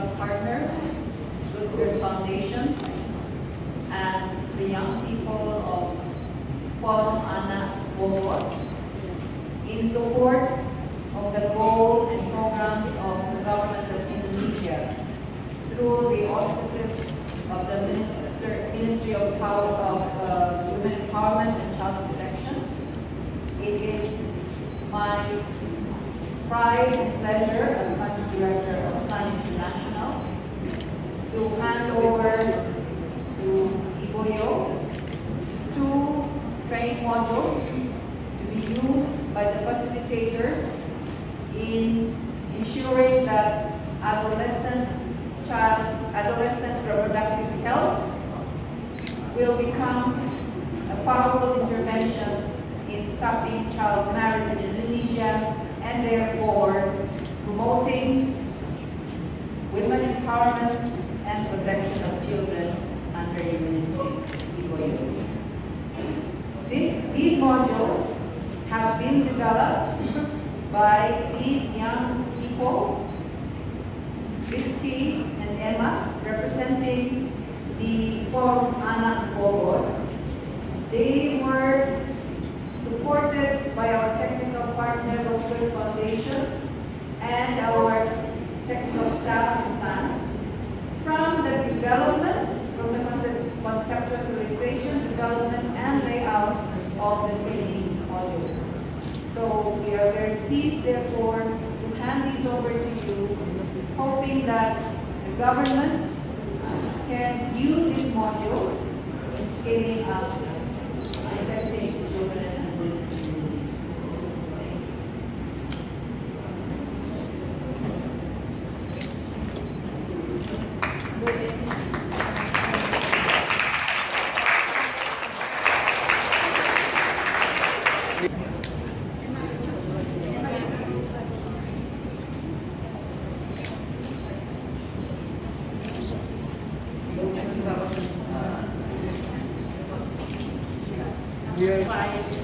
technical partner, Rutgers Foundation, and the young people of Forum Anak Bogor in support of the goal and programs of the government of Indonesia through the offices of the Minister, Ministry of Power of uh, Women Empowerment and Child Protection. It is my pride and pleasure as Country Director of Plan International. To hand over to Iboyo two training modules to be used by the facilitators in ensuring that adolescent child, adolescent reproductive health will become a powerful intervention in stopping child marriage in Indonesia and therefore promoting women empowerment and protection of children under your ministry, Iboyo. These, these modules have been developed by these young people, Christy and Emma, representing the Forum Anak Bogor. They were supported by our technical partner, Rutgers Foundation, and our technical staff and plan. Pleased, therefore, to hand these over to you, hoping that the government can use these modules in scaling up affecting children and women. Yeah.